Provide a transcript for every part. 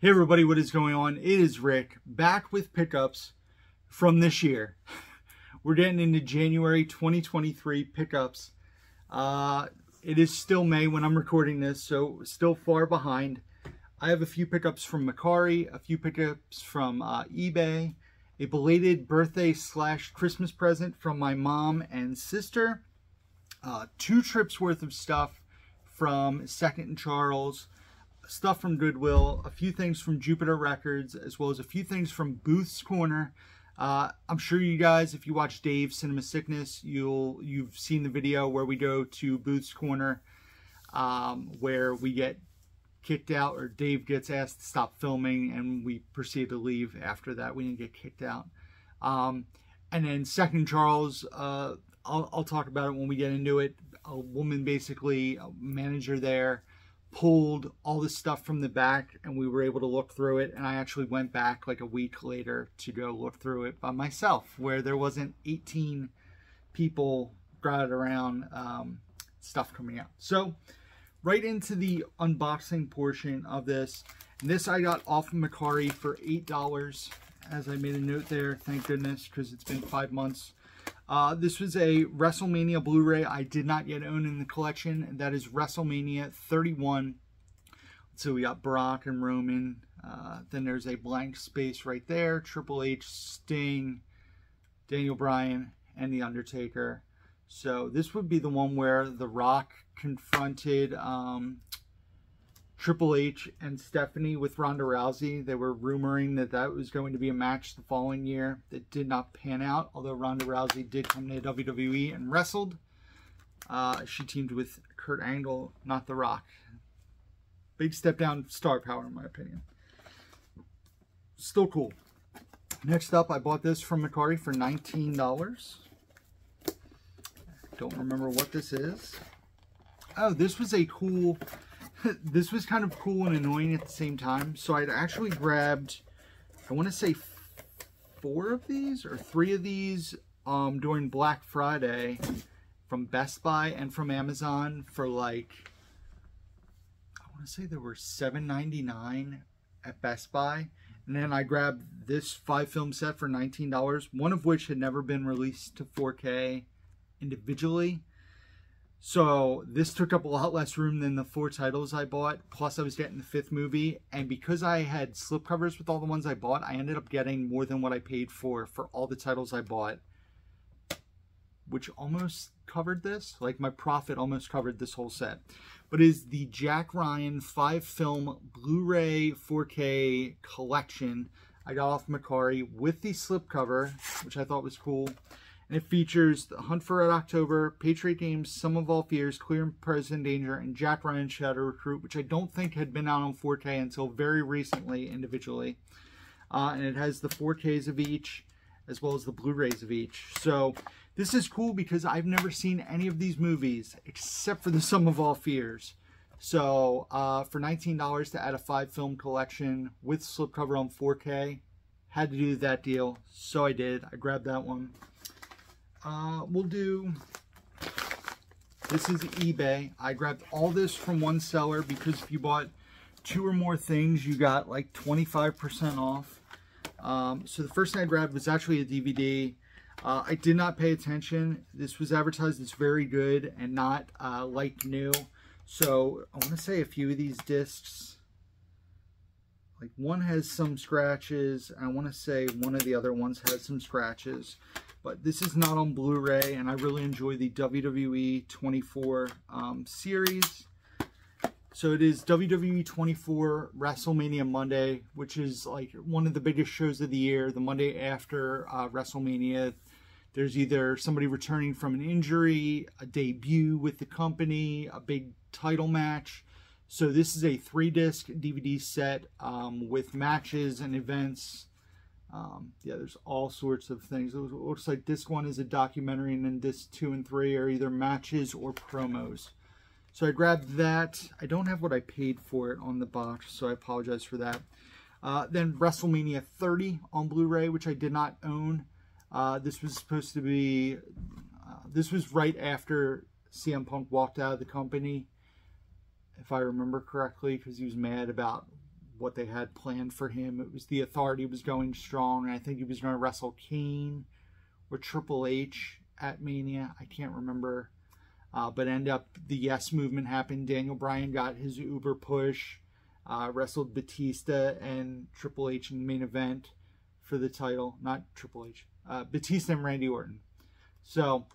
Hey everybody, what is going on? It is Rick, back with pickups from this year. We're getting into January 2023 pickups. Uh, it is still May when I'm recording this, so still far behind. I have a few pickups from Mercari, a few pickups from uh, eBay, a belated birthday slash Christmas present from my mom and sister, uh, two trips worth of stuff from Second and Charles, stuff from Goodwill, a few things from Jupiter Records, as well as a few things from Booth's Corner. Uh, I'm sure you guys, if you watch Dave's Cinema Sickness, you'll you've seen the video where we go to Booth's Corner, um, where we get kicked out, or Dave gets asked to stop filming, and we proceed to leave after that. We didn't get kicked out. Um, and then Second Charles, uh, I'll, I'll talk about it when we get into it. A woman, basically, a manager there, pulled all the stuff from the back and we were able to look through it and I actually went back like a week later to go look through it by myself where there wasn't 18 people crowded around um, stuff coming out. So right into the unboxing portion of this. And this I got off of Mercari for $8 as I made a note there. Thank goodness because it's been five months uh, this was a WrestleMania Blu-ray I did not yet own in the collection. That is WrestleMania 31. So we got Brock and Roman. Uh, then there's a blank space right there. Triple H, Sting, Daniel Bryan, and The Undertaker. So this would be the one where The Rock confronted um, Triple H and Stephanie with Ronda Rousey. They were rumoring that that was going to be a match the following year. That did not pan out, although Ronda Rousey did come to WWE and wrestled. Uh, she teamed with Kurt Angle, not The Rock. Big step down star power, in my opinion. Still cool. Next up, I bought this from Mercari for $19. Don't remember what this is. Oh, this was a cool this was kind of cool and annoying at the same time. So I'd actually grabbed, I want to say four of these or three of these um, during Black Friday from Best Buy and from Amazon for like, I want to say there were $7.99 at Best Buy. And then I grabbed this five film set for $19, one of which had never been released to 4K individually. So this took up a lot less room than the four titles I bought. Plus I was getting the fifth movie. And because I had slipcovers with all the ones I bought, I ended up getting more than what I paid for for all the titles I bought. Which almost covered this. Like my profit almost covered this whole set. But is the Jack Ryan 5 film Blu-ray 4K collection. I got off Mercari with the slipcover, which I thought was cool and it features The Hunt for Red October, Patriot Games, Sum of All Fears, Clear and Present Danger, and Jack Ryan Shadow Recruit, which I don't think had been out on 4K until very recently individually. Uh, and it has the 4Ks of each, as well as the Blu-rays of each. So this is cool because I've never seen any of these movies except for the Sum of All Fears. So uh, for $19 to add a five film collection with slipcover on 4K, had to do that deal. So I did. I grabbed that one. Uh, we'll do, this is eBay. I grabbed all this from one seller because if you bought two or more things, you got like 25% off. Um, so the first thing I grabbed was actually a DVD. Uh, I did not pay attention. This was advertised as very good and not uh, like new. So I want to say a few of these discs, like one has some scratches. I want to say one of the other ones has some scratches but this is not on Blu-ray, and I really enjoy the WWE 24 um, series. So it is WWE 24 WrestleMania Monday, which is like one of the biggest shows of the year. The Monday after uh, WrestleMania, there's either somebody returning from an injury, a debut with the company, a big title match. So this is a three-disc DVD set um, with matches and events um, yeah, there's all sorts of things. It looks like this one is a documentary, and then this two and three are either matches or promos. So I grabbed that. I don't have what I paid for it on the box, so I apologize for that. Uh, then WrestleMania 30 on Blu-ray, which I did not own. Uh, this was supposed to be, uh, this was right after CM Punk walked out of the company, if I remember correctly, because he was mad about what they had planned for him. It was the Authority was going strong, and I think he was going to wrestle Kane or Triple H at Mania. I can't remember. Uh, but end up the Yes movement happened. Daniel Bryan got his Uber push, uh, wrestled Batista and Triple H in the main event for the title. Not Triple H, uh, Batista and Randy Orton. So,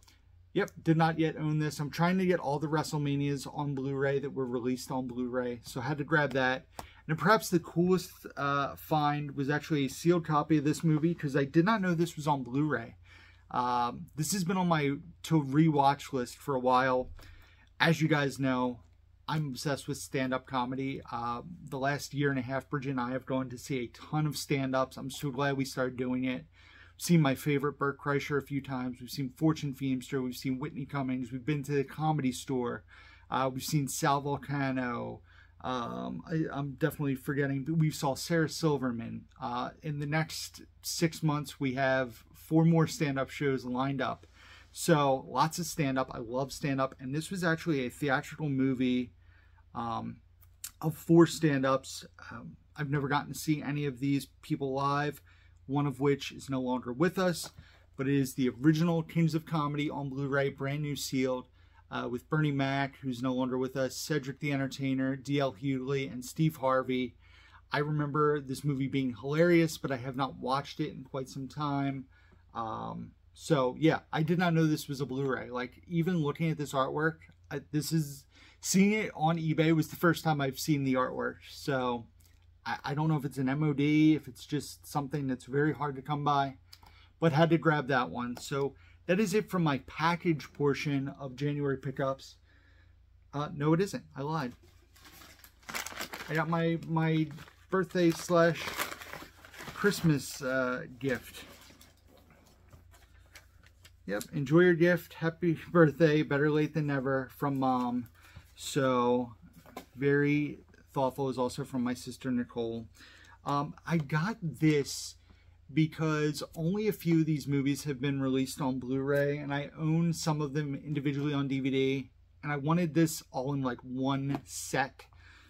yep, did not yet own this. I'm trying to get all the WrestleManias on Blu-ray that were released on Blu-ray, so I had to grab that. And perhaps the coolest uh, find was actually a sealed copy of this movie because I did not know this was on Blu-ray. Um, this has been on my to rewatch list for a while. As you guys know, I'm obsessed with stand-up comedy. Uh, the last year and a half, Bridget and I have gone to see a ton of stand-ups. I'm so glad we started doing it. We've seen my favorite Bert Kreischer a few times. We've seen Fortune Feimster. We've seen Whitney Cummings. We've been to the Comedy Store. Uh, we've seen Sal Vulcano. Um, I, am definitely forgetting, we saw Sarah Silverman. Uh, in the next six months, we have four more stand up shows lined up. So lots of stand up. I love stand up. And this was actually a theatrical movie um, of four stand ups. Um, I've never gotten to see any of these people live, one of which is no longer with us, but it is the original Kings of Comedy on Blu ray, brand new sealed uh, with Bernie Mac, who's no longer with us, Cedric the Entertainer, D.L. Hughley, and Steve Harvey. I remember this movie being hilarious, but I have not watched it in quite some time. Um, so yeah, I did not know this was a Blu-ray. Like even looking at this artwork, I, this is seeing it on eBay was the first time I've seen the artwork. So I, I don't know if it's an MOD, if it's just something that's very hard to come by, but had to grab that one. So that is it from my package portion of January pickups. Uh, no, it isn't. I lied. I got my my birthday slash Christmas uh, gift. Yep, enjoy your gift. Happy birthday. Better late than never from mom. So, very thoughtful is also from my sister Nicole. Um, I got this because only a few of these movies have been released on Blu-ray and I own some of them individually on DVD and I wanted this all in like one set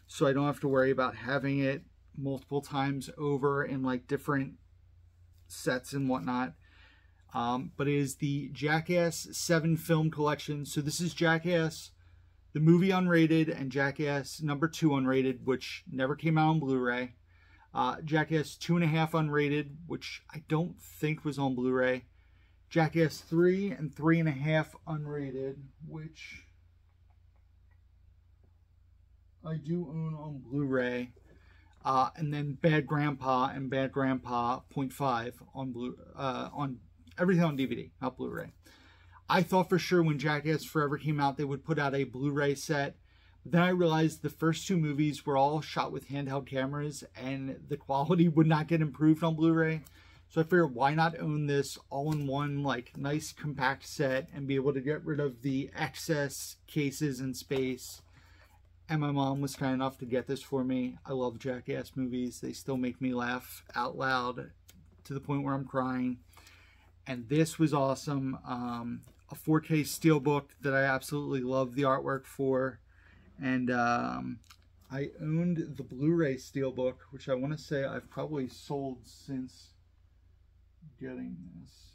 so I don't have to worry about having it multiple times over in like different sets and whatnot. Um, but it is the Jackass 7 film collection. So this is Jackass, the movie unrated, and Jackass number 2 unrated, which never came out on Blu-ray. Uh, Jackass 2.5 unrated, which I don't think was on Blu-ray. Jackass 3 and 3.5 unrated, which I do own on Blu-ray. Uh, and then Bad Grandpa and Bad Grandpa 0.5 on blue uh, on everything on DVD, not Blu-ray. I thought for sure when Jackass Forever came out they would put out a Blu-ray set then I realized the first two movies were all shot with handheld cameras and the quality would not get improved on Blu-ray. So I figured why not own this all-in-one like nice compact set and be able to get rid of the excess cases and space. And my mom was kind enough to get this for me. I love Jackass movies. They still make me laugh out loud to the point where I'm crying. And this was awesome. Um, a 4K steelbook that I absolutely love the artwork for and um, I owned the Blu-ray Steelbook, which I want to say I've probably sold since getting this.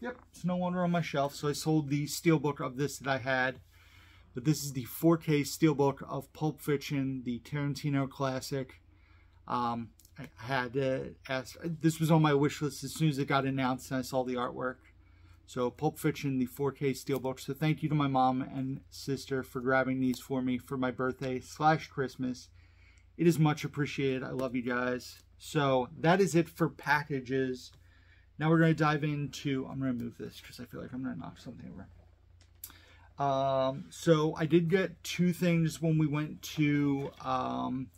Yep, it's no longer on my shelf, so I sold the Steelbook of this that I had. But this is the 4K Steelbook of Pulp Fiction, the Tarantino classic. Um, I had to ask, this was on my wish list as soon as it got announced and I saw the artwork. So Pulp Fiction, the 4K Steelbook. So thank you to my mom and sister for grabbing these for me for my birthday slash Christmas. It is much appreciated. I love you guys. So that is it for packages. Now we're going to dive into, I'm going to move this because I feel like I'm going to knock something over. Um, so I did get two things when we went to um,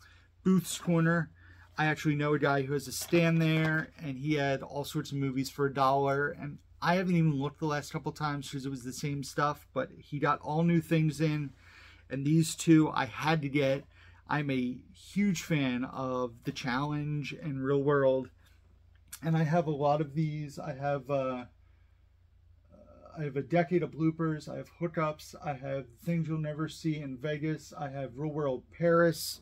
Booth's Corner. I actually know a guy who has a stand there and he had all sorts of movies for a dollar and I haven't even looked the last couple times because it was the same stuff, but he got all new things in. And these two I had to get. I'm a huge fan of The Challenge and Real World. And I have a lot of these. I have uh, I have a decade of bloopers. I have hookups. I have things you'll never see in Vegas. I have Real World Paris.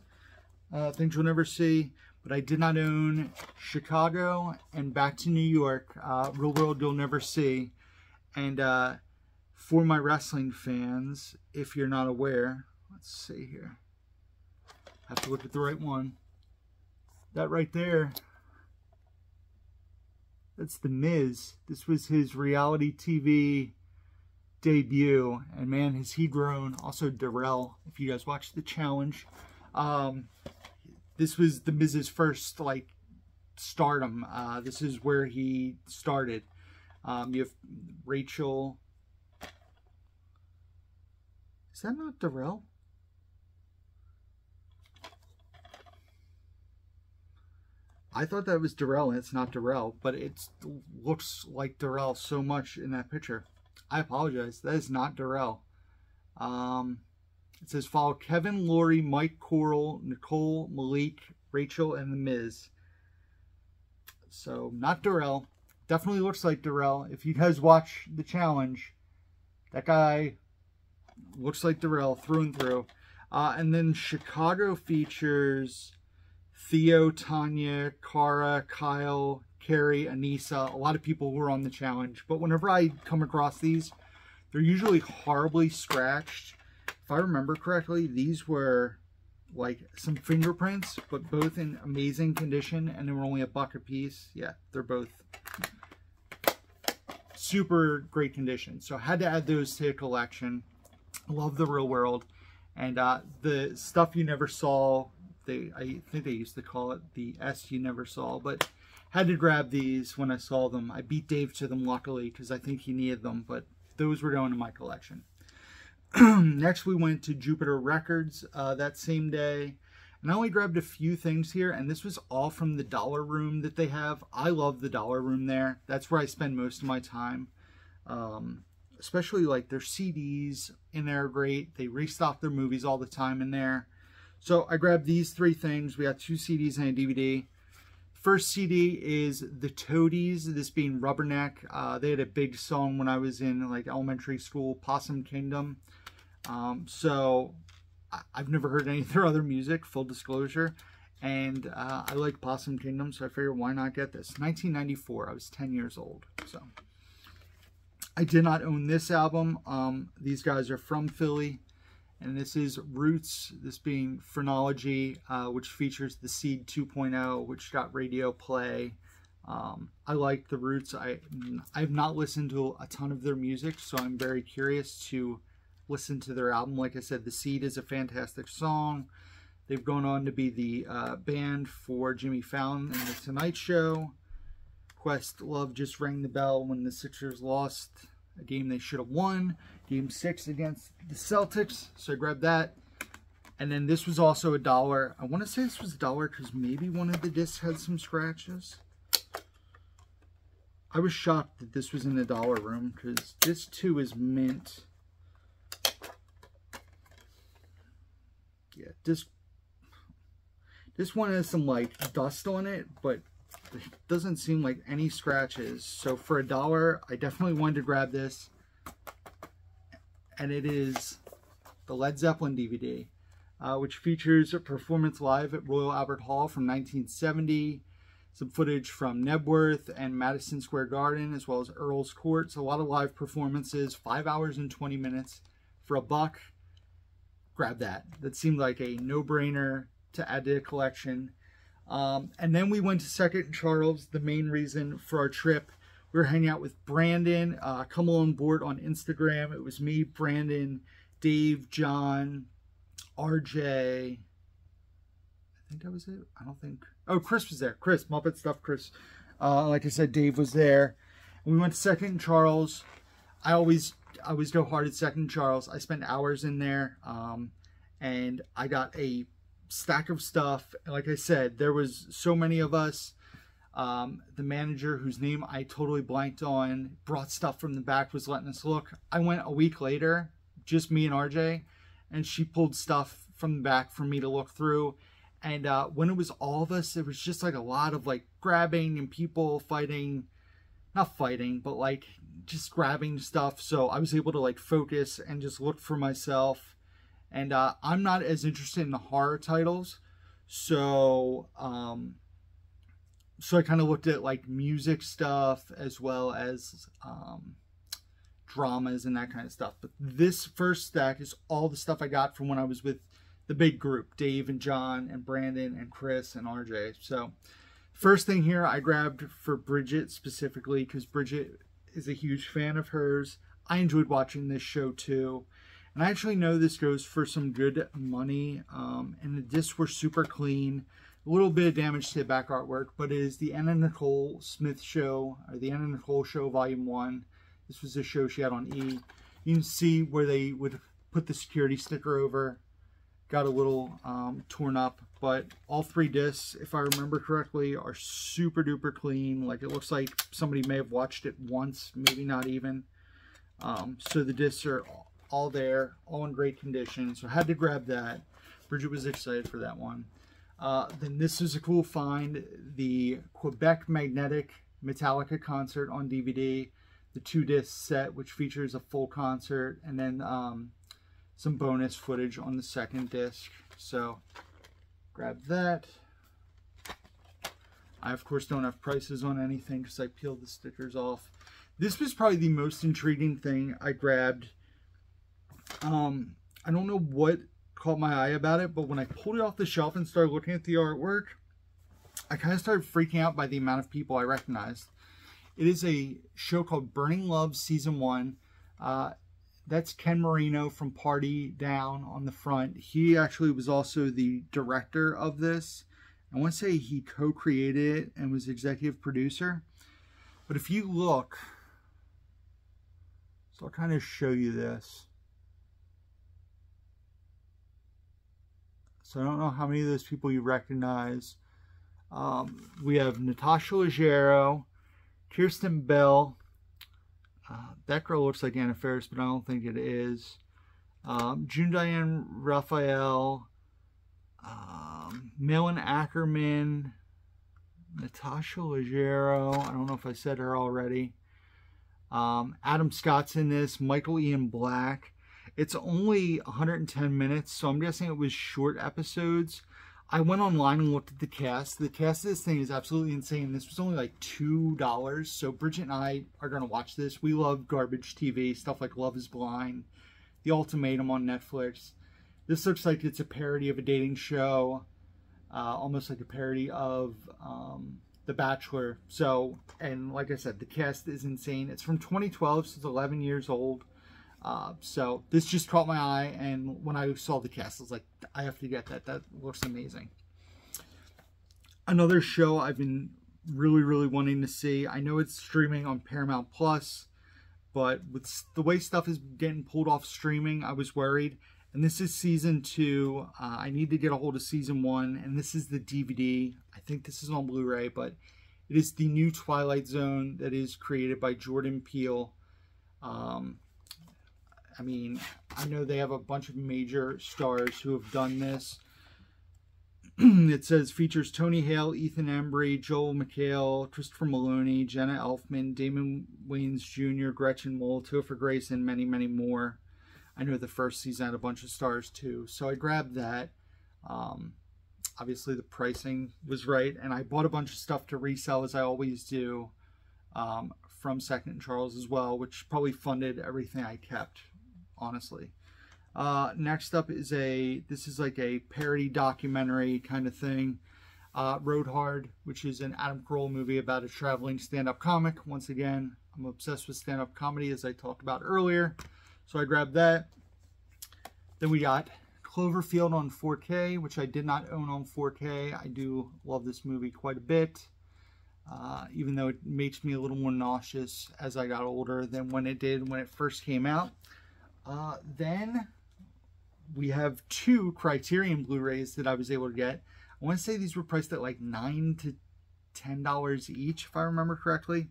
uh, things you'll never see. But I did not own Chicago and Back to New York, uh, Real World You'll Never See. And uh, for my wrestling fans, if you're not aware, let's see here. I have to look at the right one. That right there, that's The Miz. This was his reality TV debut. And man, has he grown. Also Darrell, if you guys watched the challenge. Um, this was The Miz's first, like, stardom. Uh, this is where he started. Um, you have Rachel. Is that not Darrell? I thought that was Darrell, and it's not Darrell, but it looks like Darrell so much in that picture. I apologize. That is not Darrell. Um, it says follow Kevin, Lori, Mike Coral, Nicole, Malik, Rachel, and The Miz. So, not Darrell. Definitely looks like Darrell. If you guys watch the challenge, that guy looks like Darrell through and through. Uh, and then Chicago features Theo, Tonya, Cara, Kyle, Carrie, Aneesa, a lot of people were on the challenge. But whenever I come across these, they're usually horribly scratched. If I remember correctly, these were like some fingerprints, but both in amazing condition, and they were only a buck a piece. Yeah, they're both super great condition. So I had to add those to a collection. Love the real world. And uh, the stuff you never saw they I think they used to call it the S you never saw, but had to grab these when I saw them. I beat Dave to them luckily because I think he needed them, but those were going to my collection. Next we went to Jupiter Records uh, that same day. And I only grabbed a few things here, and this was all from the dollar room that they have. I love the dollar room there. That's where I spend most of my time. Um, especially like their CDs in there are great. They restock their movies all the time in there. So I grabbed these three things. We got two CDs and a DVD. First CD is The Toadies, this being Rubberneck. Uh, they had a big song when I was in like elementary school, Possum Kingdom. Um, so I've never heard any of their other music, full disclosure. And uh, I like Possum Kingdom, so I figured why not get this. 1994, I was 10 years old. So I did not own this album. Um, these guys are from Philly and this is Roots, this being Phrenology, uh, which features the Seed 2.0, which got radio play. Um, I like the Roots. I I've not listened to a ton of their music, so I'm very curious to listen to their album. Like I said, The Seed is a fantastic song. They've gone on to be the uh, band for Jimmy Fallon and The Tonight Show. Questlove just rang the bell when the Sixers lost a game they should have won. Game six against the Celtics. So I grabbed that. And then this was also a dollar. I want to say this was a dollar because maybe one of the discs had some scratches. I was shocked that this was in the dollar room because this too is mint. Yeah, this this one has some like dust on it, but it doesn't seem like any scratches. So for a dollar, I definitely wanted to grab this and it is the Led Zeppelin DVD, uh, which features a performance live at Royal Albert Hall from 1970, some footage from Knebworth and Madison Square Garden, as well as Earl's Court. So a lot of live performances, five hours and 20 minutes for a buck. Grab that. That seemed like a no-brainer to add to the collection. Um, and then we went to Second Charles, the main reason for our trip we were hanging out with Brandon. Uh, come on board on Instagram. It was me, Brandon, Dave, John, RJ. I think that was it. I don't think. Oh, Chris was there. Chris, Muppet Stuff Chris. Uh, like I said, Dave was there. We went to Second Charles. I always, I was go hard at Second Charles. I spent hours in there, um, and I got a stack of stuff. Like I said, there was so many of us. Um, the manager, whose name I totally blanked on, brought stuff from the back, was letting us look. I went a week later, just me and RJ, and she pulled stuff from the back for me to look through. And uh, when it was all of us, it was just like a lot of like grabbing and people fighting, not fighting, but like just grabbing stuff. So I was able to like focus and just look for myself. And uh, I'm not as interested in the horror titles. So, um, so I kind of looked at like music stuff as well as um, dramas and that kind of stuff. But this first stack is all the stuff I got from when I was with the big group Dave and John and Brandon and Chris and RJ. So, first thing here I grabbed for Bridget specifically because Bridget is a huge fan of hers. I enjoyed watching this show too. And I actually know this goes for some good money. Um, and the discs were super clean. A little bit of damage to the back artwork, but it is the Anna Nicole Smith show, or the Anna Nicole show, volume one. This was a show she had on E. You can see where they would put the security sticker over. Got a little um, torn up, but all three discs, if I remember correctly, are super duper clean. Like it looks like somebody may have watched it once, maybe not even. Um, so the discs are all there, all in great condition. So I had to grab that. Bridget was excited for that one. Uh, then this is a cool find, the Quebec Magnetic Metallica concert on DVD, the two disc set, which features a full concert, and then um, some bonus footage on the second disc. So grab that. I, of course, don't have prices on anything because I peeled the stickers off. This was probably the most intriguing thing I grabbed. Um, I don't know what caught my eye about it, but when I pulled it off the shelf and started looking at the artwork, I kind of started freaking out by the amount of people I recognized. It is a show called Burning Love Season 1. Uh, that's Ken Marino from Party Down on the front. He actually was also the director of this. I want to say he co-created it and was executive producer. But if you look, so I'll kind of show you this. So I don't know how many of those people you recognize. Um, we have Natasha Leggero, Kristen Bell. Uh, that girl looks like Anna Faris, but I don't think it is. Um, June Diane Raphael, um, Akerman, Natasha Leggero. I don't know if I said her already. Um, Adam Scott's in this. Michael Ian Black. It's only 110 minutes, so I'm guessing it was short episodes. I went online and looked at the cast. The cast of this thing is absolutely insane. This was only like $2. So Bridget and I are going to watch this. We love garbage TV, stuff like Love is Blind, The Ultimatum on Netflix. This looks like it's a parody of a dating show, uh, almost like a parody of um, The Bachelor. So, and like I said, the cast is insane. It's from 2012, so it's 11 years old. Uh, so this just caught my eye, and when I saw the cast, I was like, I have to get that. That looks amazing. Another show I've been really, really wanting to see. I know it's streaming on Paramount Plus, but with the way stuff is getting pulled off streaming, I was worried. And this is season two. Uh, I need to get a hold of season one, and this is the DVD. I think this is on Blu-ray, but it is the new Twilight Zone that is created by Jordan Peele. Um, I mean, I know they have a bunch of major stars who have done this. it says features Tony Hale, Ethan Embry, Joel McHale, Christopher Meloni, Jenna Elfman, Damon Wayans Jr., Gretchen Mol, Topher Grace, and many, many more. I know the first season had a bunch of stars too, so I grabbed that. Um, obviously, the pricing was right, and I bought a bunch of stuff to resell as I always do um, from Second and Charles as well, which probably funded everything I kept honestly. Uh, next up is a, this is like a parody documentary kind of thing. Uh, Road Hard, which is an Adam Carolla movie about a traveling stand-up comic. Once again, I'm obsessed with stand-up comedy as I talked about earlier. So I grabbed that. Then we got Cloverfield on 4K, which I did not own on 4K. I do love this movie quite a bit. Uh, even though it makes me a little more nauseous as I got older than when it did when it first came out. Uh, then we have two Criterion Blu-rays that I was able to get. I want to say these were priced at like 9 to $10 each, if I remember correctly.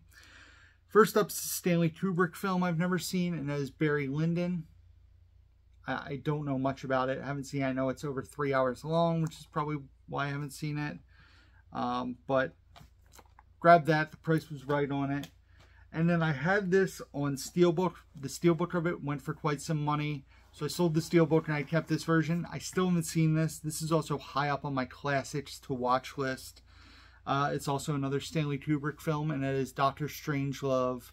First up is Stanley Kubrick film I've never seen, and that is Barry Lyndon. I, I don't know much about it. I haven't seen it. I know it's over three hours long, which is probably why I haven't seen it. Um, but grab that. The price was right on it. And then I had this on Steelbook. The Steelbook of it went for quite some money. So I sold the Steelbook and I kept this version. I still haven't seen this. This is also high up on my classics to watch list. Uh, it's also another Stanley Kubrick film, and it is Doctor Strangelove,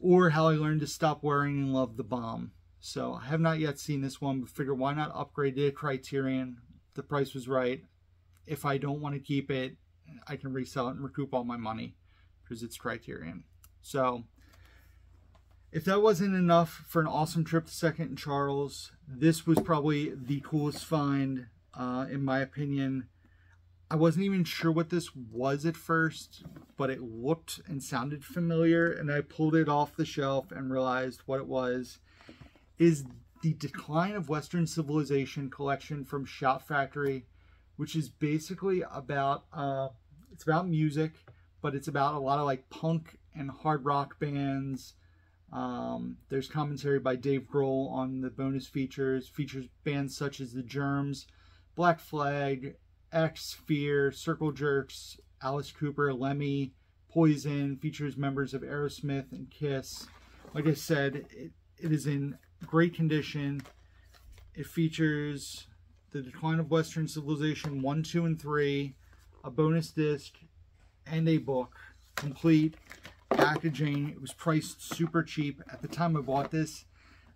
or How I Learned to Stop Worrying and Love the Bomb. So I have not yet seen this one, but figure why not upgrade to Criterion? The price was right. If I don't want to keep it, I can resell it and recoup all my money because it's Criterion. So if that wasn't enough for an awesome trip to Second and Charles, this was probably the coolest find, uh, in my opinion. I wasn't even sure what this was at first, but it looked and sounded familiar, and I pulled it off the shelf and realized what it was. Is the Decline of Western Civilization collection from Shout Factory, which is basically about uh, it's about music, but it's about a lot of like punk and hard rock bands um, there's commentary by Dave Grohl on the bonus features, features bands such as The Germs, Black Flag, X, Fear, Circle Jerks, Alice Cooper, Lemmy, Poison, features members of Aerosmith and Kiss. Like I said, it, it is in great condition. It features The Decline of Western Civilization 1, 2, and 3, a bonus disc, and a book, complete packaging. It was priced super cheap. At the time I bought this,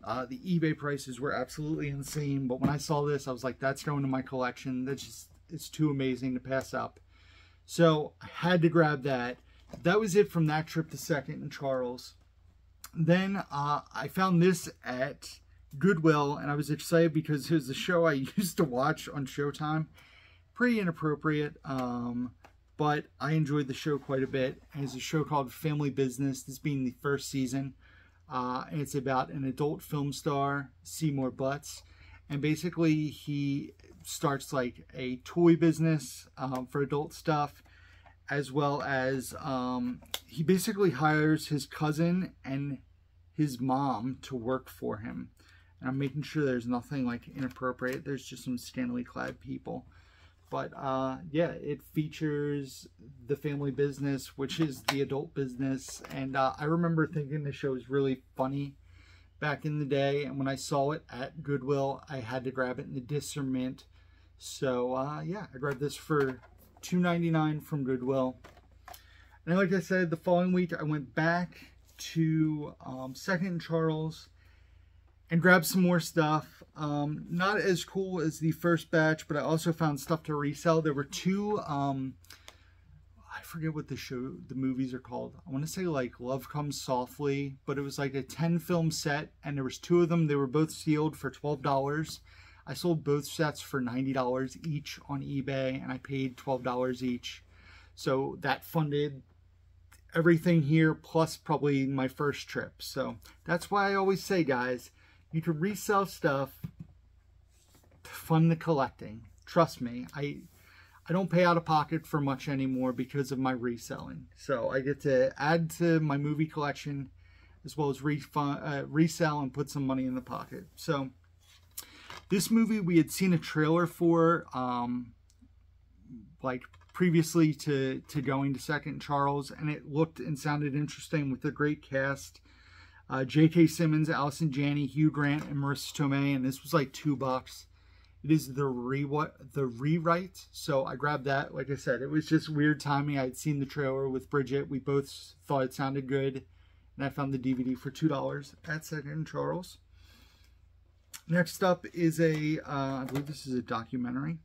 uh, the eBay prices were absolutely insane. But when I saw this, I was like, that's going to my collection. That's just, it's too amazing to pass up. So I had to grab that. That was it from that trip to Second and Charles. Then uh, I found this at Goodwill, and I was excited because it was a show I used to watch on Showtime. Pretty inappropriate. Um, but I enjoyed the show quite a bit. It's a show called Family Business, this being the first season. Uh, and it's about an adult film star, Seymour Butts. And basically, he starts like a toy business um, for adult stuff, as well as um, he basically hires his cousin and his mom to work for him. And I'm making sure there's nothing like inappropriate. There's just some scantily clad people. But uh, yeah, it features the family business, which is the adult business. And uh, I remember thinking the show was really funny back in the day. And when I saw it at Goodwill, I had to grab it in the discernment. So uh, yeah, I grabbed this for $2.99 from Goodwill. And like I said, the following week I went back to um, Second Charles and grabbed some more stuff. Um, not as cool as the first batch, but I also found stuff to resell. There were two, um, I forget what the show, the movies are called. I want to say like Love Comes Softly, but it was like a 10 film set and there was two of them. They were both sealed for $12. I sold both sets for $90 each on eBay and I paid $12 each. So that funded everything here plus probably my first trip. So that's why I always say, guys, you can resell stuff to fund the collecting. Trust me, I I don't pay out of pocket for much anymore because of my reselling. So I get to add to my movie collection as well as refund, uh, resell and put some money in the pocket. So this movie we had seen a trailer for um, like previously to, to going to Second Charles and it looked and sounded interesting with a great cast uh, J.K. Simmons, Allison Janney, Hugh Grant, and Marisa Tomei, and this was like two bucks. It is the re what the rewrite, so I grabbed that. Like I said, it was just weird timing. I had seen the trailer with Bridget. We both thought it sounded good, and I found the DVD for two dollars at Second Charles. Next up is a, uh, I believe this is a documentary.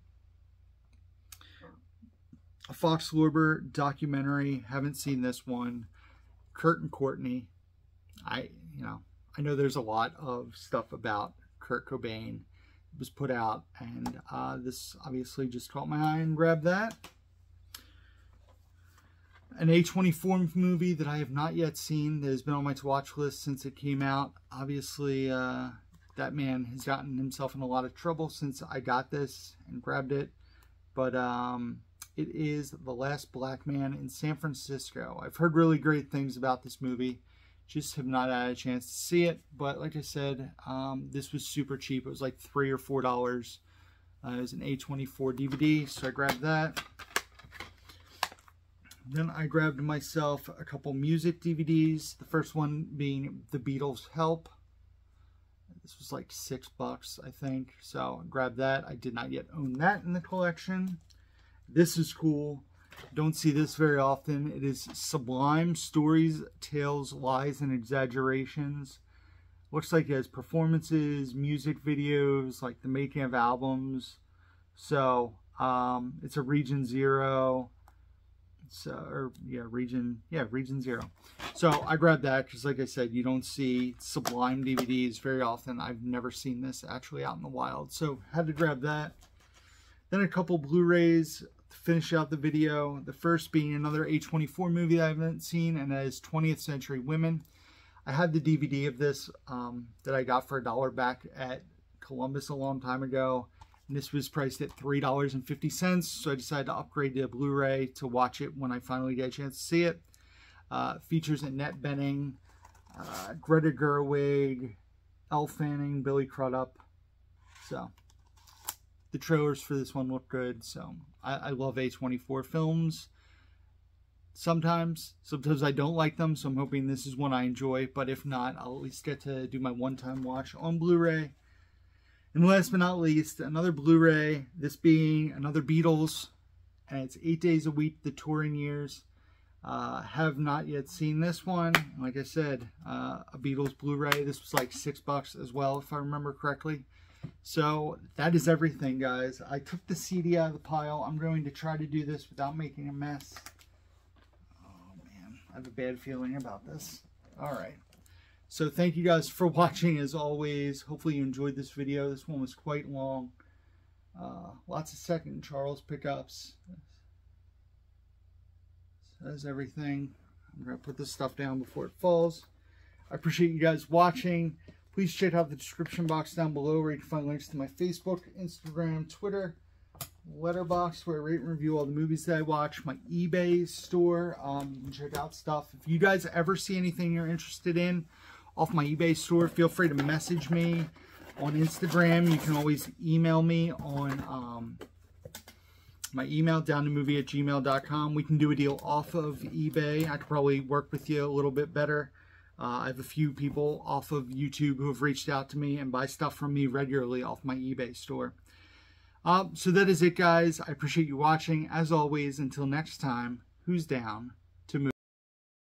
A Fox Lorber documentary. Haven't seen this one. Kurt and Courtney. I, you know, I know there's a lot of stuff about Kurt Cobain was put out, and uh, this obviously just caught my eye and grabbed that. An A24 movie that I have not yet seen that has been on my to-watch list since it came out. Obviously, uh, that man has gotten himself in a lot of trouble since I got this and grabbed it. But um, it is The Last Black Man in San Francisco. I've heard really great things about this movie just have not had a chance to see it but like I said um, this was super cheap it was like three or four dollars uh, it was an A24 DVD so I grabbed that then I grabbed myself a couple music DVDs the first one being The Beatles Help This was like six bucks, I think. So I grabbed that. I did not yet own that in the collection. This is cool. Don't see this very often. It is Sublime Stories, Tales, Lies, and Exaggerations. Looks like it has performances, music videos, like the making of albums. So um, it's a Region Zero. So, or yeah, Region, yeah, Region Zero. So I grabbed that because, like I said, you don't see Sublime DVDs very often. I've never seen this actually out in the wild. So had to grab that. Then a couple Blu-rays to finish out the video. The first being another A24 movie that I haven't seen, and that is 20th Century Women. I had the DVD of this um, that I got for a dollar back at Columbus a long time ago. And this was priced at $3.50, so I decided to upgrade to Blu-ray to watch it when I finally get a chance to see it. Uh, features Annette Bening, uh, Greta Gerwig, Elle Fanning, Billy Crudup. So, the trailers for this one look good. So, I, I love A24 films sometimes. Sometimes I don't like them, so I'm hoping this is one I enjoy. But if not, I'll at least get to do my one-time watch on Blu-ray. And last but not least, another Blu-ray, this being another Beatles, and it's eight days a week, the touring years. Uh, have not yet seen this one. Like I said, uh, a Beatles Blu-ray. This was like six bucks as well, if I remember correctly. So that is everything, guys. I took the CD out of the pile. I'm going to try to do this without making a mess. Oh, man. I have a bad feeling about this. All right. So thank you guys for watching as always. Hopefully you enjoyed this video. This one was quite long. Uh, lots of second Charles pickups. Says everything. I'm going to put this stuff down before it falls. I appreciate you guys watching. Please check out the description box down below where you can find links to my Facebook, Instagram, Twitter, Letterboxd where I rate and review all the movies that I watch, my eBay store. Um, you can check out stuff. If you guys ever see anything you're interested in, off my eBay store. Feel free to message me on Instagram. You can always email me on um, my email, down to movie at gmail.com. We can do a deal off of eBay. I could probably work with you a little bit better. Uh, I have a few people off of YouTube who have reached out to me and buy stuff from me regularly off my eBay store. Uh, so that is it, guys. I appreciate you watching. As always, until next time, who's down?